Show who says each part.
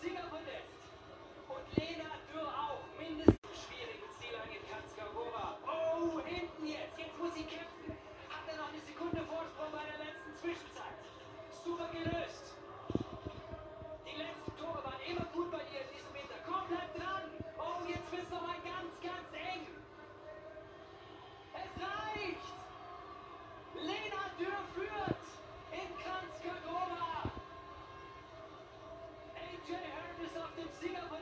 Speaker 1: Siegermodell. Jenny Hermes auf dem Siegerplatz.